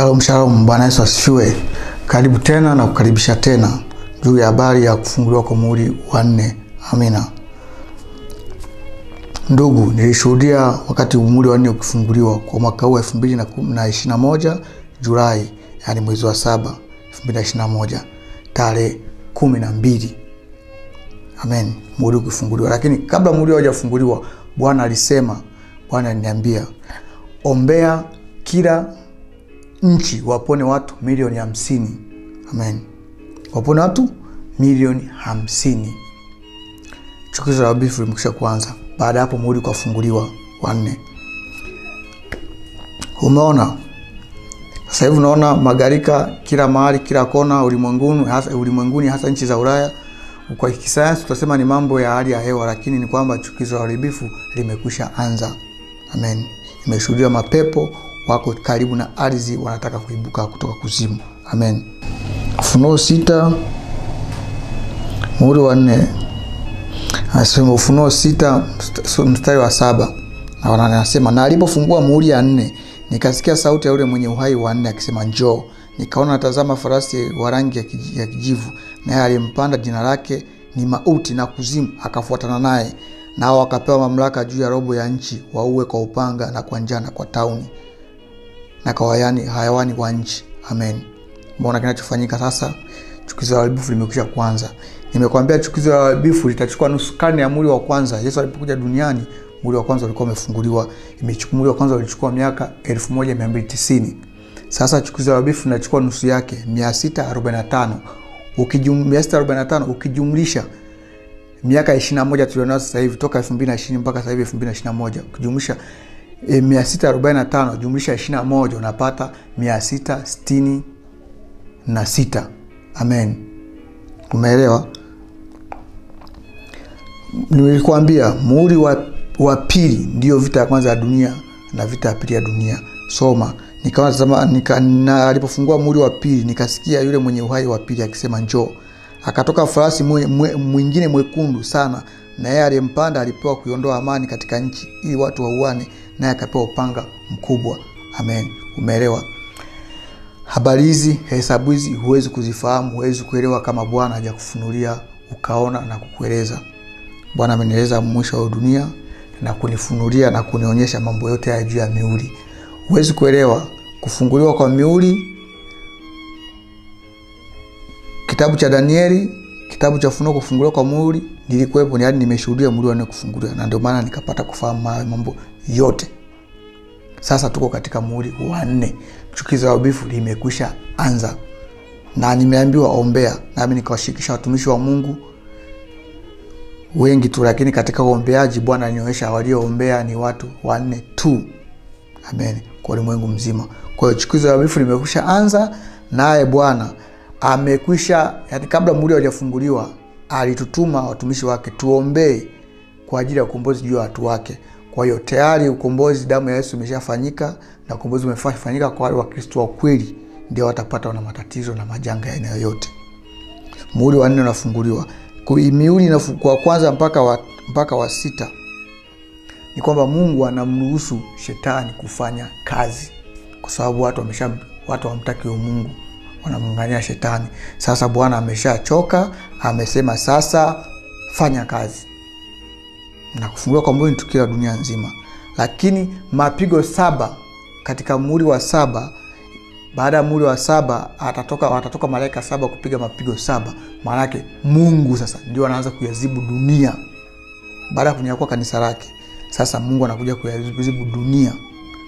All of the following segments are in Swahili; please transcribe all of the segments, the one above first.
Shalom shalom, Bwana Yesu asifiwe. Karibu tena na kukaribisha tena juu ya habari ya kufunguliwa kwa muhuri wa nne. Amina. Ndugu, nilishuhudia wakati muhuri wa nne ukifunguliwa kwa mwaka huu elfu mbili na ishirini na moja Julai, yaani mwezi wa saba elfu mbili na ishirini na moja tarehe kumi na mbili Amen, muhuri ukifunguliwa. Lakini kabla muhuri haujafunguliwa, Bwana alisema, Bwana aliniambia ombea kila nchi wapone watu milioni hamsini. Amen, wapone watu milioni hamsini. Chukizo la bifu limekisha kuanza. Baada ya hapo muhuri ukafunguliwa wanne. Umeona sasa hivi unaona magarika kila mahali, kila kona ulimwenguni, hasa ulimwenguni, hasa nchi za Ulaya. Kwa kisayansi tutasema ni mambo ya hali ya hewa, lakini ni kwamba chukizo la uharibifu limekwisha anza. Amen, imeshuhudia mapepo wako karibu na ardhi, wanataka kuibuka kutoka kuzimu. Amen. Ufunuo sita muhuri wa nne anasema, Ufunuo sita mstari wa saba na anasema, na alipofungua muhuri ya nne nikasikia sauti ya yule mwenye uhai wa nne akisema, njoo. Nikaona natazama farasi wa rangi ya kijivu, naye alimpanda jina lake ni Mauti, na Kuzimu akafuatana naye, nao wakapewa mamlaka juu ya robo ya nchi, wauwe kwa upanga na kwa njaa na kwa tauni na kawayani, hayawani kwa nchi. Amen. Mbona kinachofanyika sasa? Chukizo la uharibifu limekwisha kwanza. Nimekwambia chukizo la uharibifu litachukua nusu karne ya mwili wa kwanza. Yesu alipokuja duniani, mwili wa kwanza ulikuwa umefunguliwa. Imechukua wa kwanza ulichukua miaka 1290. Sasa chukizo la uharibifu linachukua nusu yake 645. Ukijum 645 ukijumlisha miaka 21 tulionayo sasa hivi toka 2020 mpaka sasa hivi 2021 ukijumlisha E, na tano jumlisha ishirini na moja unapata mia sita sitini na sita. Amen, umeelewa? Nilikuambia muhuri wa, wa pili ndio vita ya kwanza ya dunia na vita ya pili ya dunia. Soma nika, alipofungua muhuri wa pili nikasikia yule mwenye uhai wa pili akisema njoo. Akatoka farasi mwingine mwekundu sana, na yeye aliyempanda alipewa kuiondoa amani katika nchi ili watu wauane naye akapewa upanga mkubwa. Amen, umeelewa? Habari hizi, hesabu hizi huwezi kuzifahamu, huwezi kuelewa kama Bwana hajakufunulia ukaona na kukueleza. Bwana amenieleza mwisho wa dunia na kunifunulia na kunionyesha mambo yote haya juu ya miuli Huwezi kuelewa kufunguliwa kwa miuli Kitabu cha Danieli, kitabu cha Ufunuo, kufunguliwa kwa muhuri nilikuwepo, yaani nimeshuhudia muhuri wa nne kufunguliwa, na ndio maana nikapata kufahamu mambo yote. Sasa tuko katika muhuri wa nne, chukizo la ubifu limekwisha anza, na nimeambiwa ombea, nami nikawashirikisha watumishi wa Mungu wengi tu, lakini katika uombeaji Bwana anionyesha walioombea ni watu wanne tu. Amen, kwa ulimwengu mzima. Kwa hiyo chukizo la ubifu limekwisha anza, naye Bwana amekwisha, yani kabla muhuri haujafunguliwa alitutuma watumishi wake tuombee kwa ajili ya ukombozi juu ya watu wake. Kwa hiyo tayari ukombozi, damu ya Yesu imeshafanyika na ukombozi umefanyika kwa wale Wakristo wa kweli, ndio watapata na matatizo na majanga ya aina yoyote. Muhuri wa nne unafunguliwa, mihuri kwa kwanza mpaka wa, mpaka wa sita ni kwamba Mungu anamruhusu shetani kufanya kazi, kwa sababu watu wamesha watu hawamtaki Mungu, wanamngania shetani. Sasa Bwana ameshachoka, amesema sasa fanya kazi na kufunguliwa kwa muhuri ni tukio la dunia nzima, lakini mapigo saba katika muhuri wa saba. Baada ya muhuri wa saba atatoka, watatoka malaika saba kupiga mapigo saba. Maanake Mungu sasa ndio anaanza kuyazibu dunia baada ya kunyakua kanisa lake. Sasa Mungu anakuja kuyazibu dunia,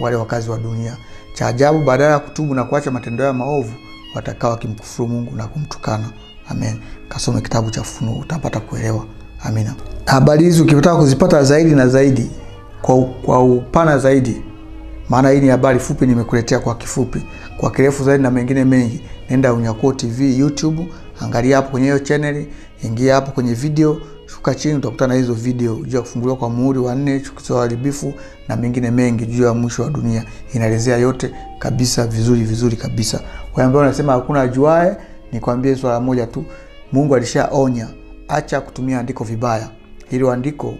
wale wakazi wa dunia. Cha ajabu, badala ya kutubu na kuacha matendo ya maovu, watakaa wakimkufuru Mungu na kumtukana. Amen. Kasome kitabu cha Funuo utapata kuelewa. Amina. Habari hizi ukitaka kuzipata zaidi na zaidi kwa, kwa upana zaidi, maana hii ni habari fupi nimekuletea kwa kifupi. Kwa kirefu zaidi na mengine mengi, nenda Unyakuo TV YouTube, angalia hapo kwenye hiyo channel, ingia hapo kwenye video, shuka chini utakutana na hizo video juu ya kufunguliwa kwa muhuri wa nne, chukizo haribifu na mengine mengi juu ya mwisho wa dunia. Inaelezea yote kabisa vizuri vizuri kabisa. Wale ambao wanasema hakuna ajuae, nikwambie swala moja tu, Mungu alishaonya Acha kutumia andiko vibaya. Hilo andiko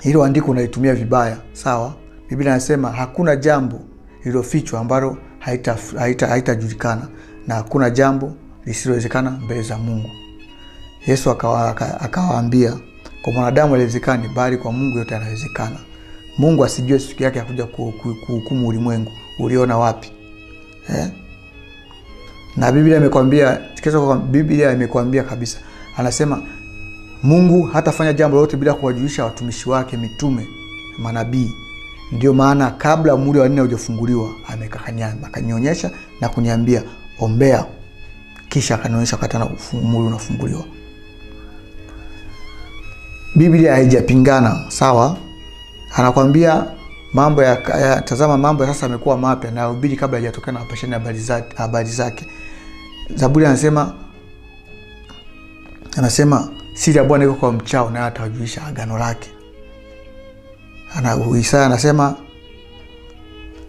hilo andiko unalitumia vibaya, sawa? Biblia inasema hakuna jambo lililofichwa ambalo haitajulikana haita, haita na hakuna jambo lisilowezekana mbele za mungu yesu akawaambia kwa mwanadamu aliwezekani bali kwa mungu yote yanawezekana. Mungu asijue siku yake akuja kuhukumu ulimwengu. Uliona wapi? Eh? na biblia imekwambia biblia imekwambia kabisa. Anasema mungu hatafanya jambo lolote bila kuwajulisha watumishi wake mitume manabii. Ndio maana kabla muhuri wa nne haujafunguliwa akanionyesha na kuniambia ombea kisha akanionyesha wakati muhuri unafunguliwa biblia haijapingana sawa? Anakwambia mambo ya, ya tazama mambo ya sasa amekuwa mapya na ubiri kabla hajatokea na wapashani habari zake, habari zake. Zaburi anasema anasema siri ya bwana iko kwa mchao naye atawajulisha agano lake. Ana isaya anasema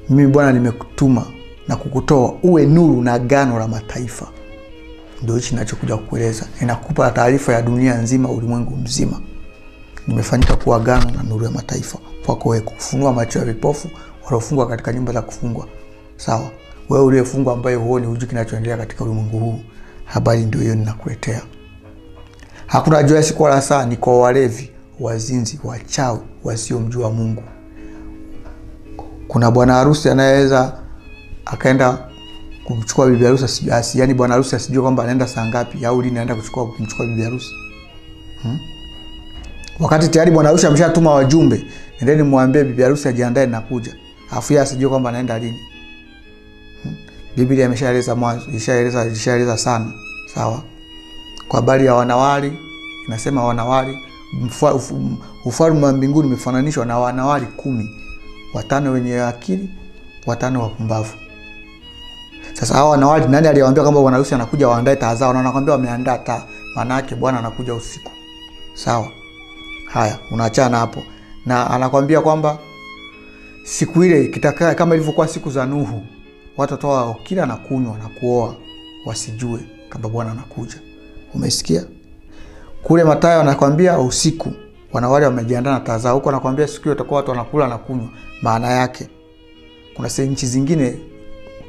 mimi bwana nimekutuma na kukutoa uwe nuru na agano la mataifa. Ndio hichi nachokuja kukueleza. Inakupa taarifa ya dunia nzima ulimwengu mzima nimefanyika kuwa gano na nuru ya mataifa. Kwako wewe kufunua macho ya vipofu waliofungwa katika nyumba za kufungwa. Sawa. Wewe uliyefungwa ambaye huoni hujui kinachoendelea katika ulimwengu huu. Habari ndio hiyo ninakuletea. Hakuna jua siku wala saa ni kwa walevi wazinzi wachawi wasiomjua mungu. Kuna bwana harusi anayeweza akaenda kumchukua bibi harusi yani bwana harusi asijue kwamba anaenda saa ngapi au lini anaenda kuchukua kumchukua bibi harusi? Hmm? Wakati tayari bwana harusi ameshatuma wajumbe endeni mwambie bibi harusi ajiandae nakuja afu yeye asijue kwamba anaenda lini. Hmm? biblia imeshaeleza mwanzo ishaeleza ishaeleza sana. Sawa? Kwa habari ya wanawali inasema wanawali ufalme wa mbinguni umefananishwa na wanawali kumi. Watano wenye akili watano wapumbavu. Sasa hawa wanawali nani aliwaambia kwamba bwana harusi anakuja waandae taa zao? Na wanakwambia wameandaa taa. Maana yake bwana anakuja usiku. Sawa haya unaachana hapo. Na anakwambia kwamba siku ile kitakaa kama ilivyokuwa siku za nuhu watu watoa kila na kunywa na kuoa wasijue kama bwana anakuja. Umesikia? Kule matayo anakwambia usiku wanawali wamejiandaa na taa zao. Huko anakwambia siku hiyo watakuwa watu wanakula na kunywa maana yake kuna nchi zingine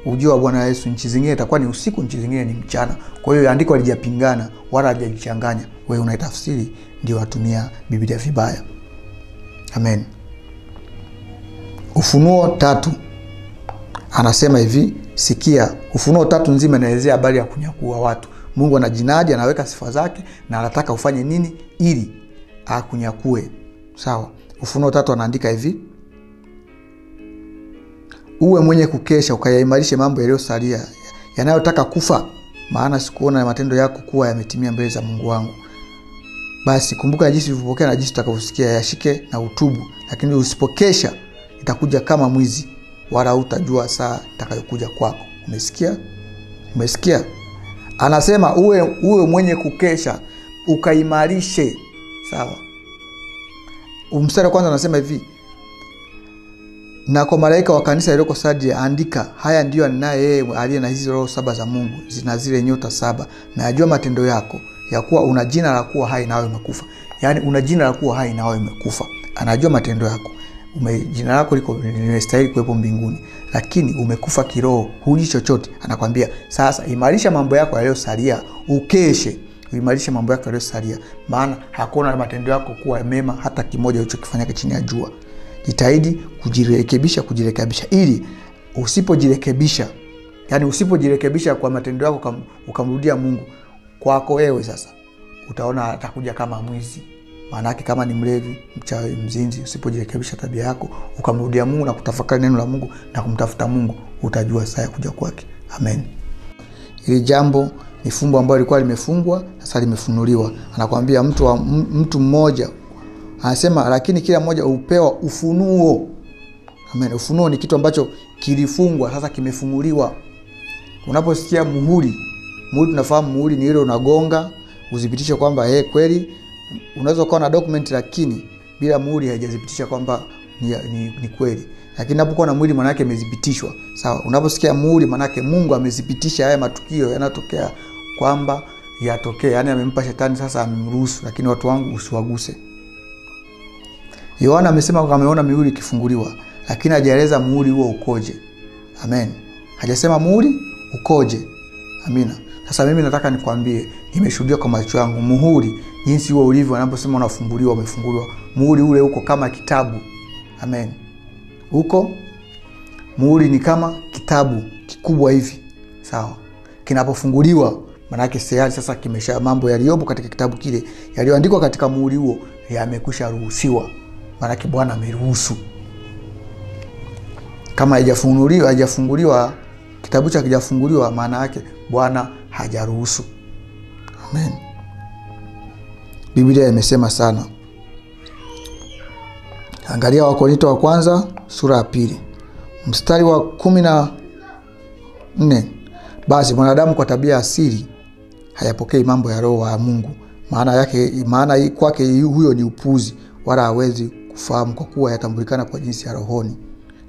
ujio wa bwana yesu nchi zingine itakuwa ni usiku nchi zingine ni mchana. Kwa hiyo andiko alijapingana wala alijajichanganya wewe unaitafsiri ndio watumia biblia vibaya. Amen. Ufunuo tatu. Anasema hivi sikia ufunuo tatu nzima inaelezea habari ya kunyakua watu. Mungu anajinadi, anaweka sifa zake na anataka ufanye nini? Ili akunyakue. Sawa. Ufunuo tatu anaandika hivi uwe mwenye kukesha ukayaimarishe mambo yaliyosalia yanayotaka kufa. Maana sikuona matendo yako kuwa yametimia mbele za mungu wangu. Basi kumbuka jinsi ulivyopokea na jinsi utakavyosikia. Yashike na utubu lakini usipokesha itakuja kama mwizi wala utajua saa itakayokuja kwako. Umesikia? Umesikia? Anasema uwe uwe mwenye kukesha ukaimarishe. Sawa. Mstari wa kwanza anasema hivi na kwa malaika wa kanisa iliyoko sadi andika haya ndiyo ninaye yeye aliye na hizi roho saba za mungu zina zile nyota saba. Na ajua matendo yako ya kuwa una jina la kuwa hai nawe umekufa. Yaani una jina la kuwa hai nawe umekufa. Anajua matendo yako. Ume, jina lako liko limestahili kuwepo mbinguni. Lakini umekufa kiroho huji chochote. Anakwambia sasa imarisha mambo yako yaliyosalia ukeshe. Uimarishe mambo yako yaliyosalia. Maana hakuna matendo yako kuwa mema hata kimoja ulichokifanya chini ya jua jitahidi kujirekebisha kujirekebisha ili usipojirekebisha yani usipojirekebisha kwa matendo yako ukamrudia mungu kwako wewe sasa utaona atakuja kama mwizi. Maanake kama ni mlevi mchawi mzinzi usipojirekebisha tabia yako ukamrudia mungu na kutafakari neno la mungu na kumtafuta mungu utajua saa ya kuja kwake. Amen. Hili jambo ni fumbo ambayo lilikuwa limefungwa sasa limefunuliwa. Anakwambia mtu, mtu mmoja anasema lakini kila mmoja hupewa ufunuo. Amen. Ufunuo ni kitu ambacho kilifungwa sasa kimefunguliwa. Unaposikia muhuri muhuri tunafahamu muhuri ni ile unagonga uthibitishe kwamba hey, kweli. Unaweza ukawa na document lakini bila muhuri haijathibitisha kwamba ni, ni, ni kweli. Lakini napokuwa na mwili manake imethibitishwa sawa. Unaposikia muhuri manake mungu amethibitisha haya matukio yanayotokea kwamba yatokee. Yaani amempa shetani sasa amemruhusu lakini watu wangu usiwaguse yohana amesema ameona mihuri ikifunguliwa lakini hajaeleza muhuri huo ukoje. Amen. Hajasema muhuri ukoje. Amina. Sasa mimi nataka nikwambie nimeshuhudia kwa macho yangu muhuri jinsi huo ulivyo anaposema unafunguliwa umefunguliwa. Muhuri ule uko kama kitabu. Amen. Huko muhuri ni kama kitabu kikubwa hivi. Sawa. Kinapofunguliwa manake tayari sasa kimesha mambo yaliyopo katika kitabu kile yaliyoandikwa katika muhuri huo yamekwisha ruhusiwa manake bwana ameruhusu. Kama haijafunguliwa haijafunguliwa kitabu cha kijafunguliwa maana yake bwana hajaruhusu. Amen. Biblia imesema sana. Angalia wakorinto wa kwanza sura ya pili. Mstari wa kumi na nne. Basi mwanadamu kwa tabia asili hayapokei mambo ya roho wa mungu. Maana yake maana kwake huyo ni upuzi wala hawezi kufahamu kwa kuwa yatambulikana kwa jinsi ya rohoni.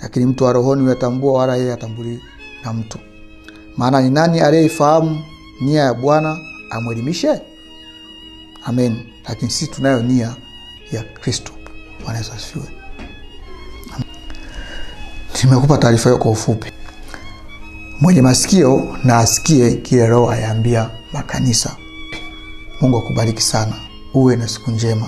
Lakini mtu wa rohoni huyatambua wala yeye atambuli na mtu. Maana ni nani aliyeifahamu nia ya bwana amwelimishe? Amen. Lakini sisi tunayo nia ya kristo. Bwana yesu asifiwe. Nimekupa taarifa hiyo kwa ufupi. Mwenye masikio na asikie kile roho ayaambia makanisa. Mungu akubariki sana. Uwe na siku njema